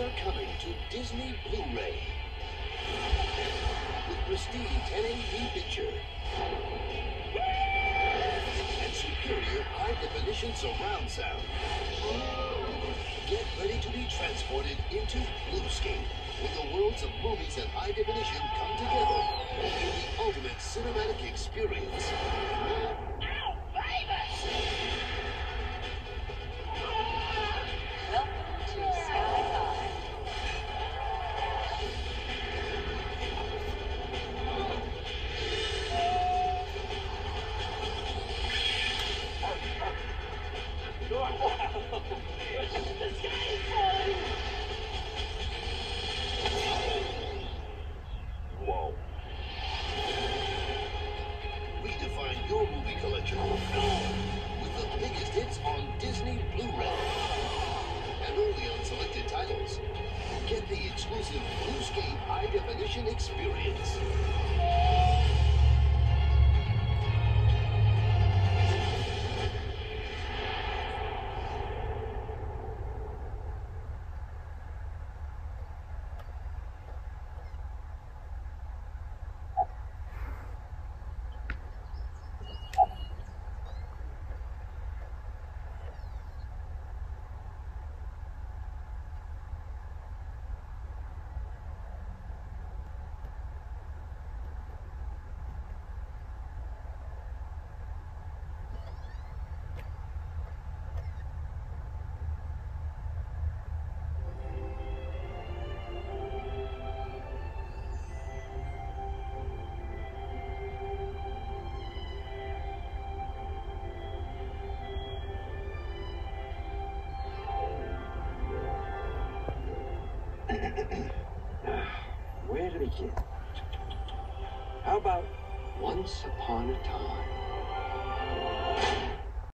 Are coming to Disney Blu-ray. With prestige 1080p picture. And superior high-definition surround sound. Get ready to be transported into Blu-Scape when the worlds of movies and high definition come together in the ultimate cinematic experience. Whoa. Redefine your movie collection with the biggest hits on Disney Blu-ray and only on selected titles. Get the exclusive Blu-Scape High Definition experience. Where to begin? How about once upon a time?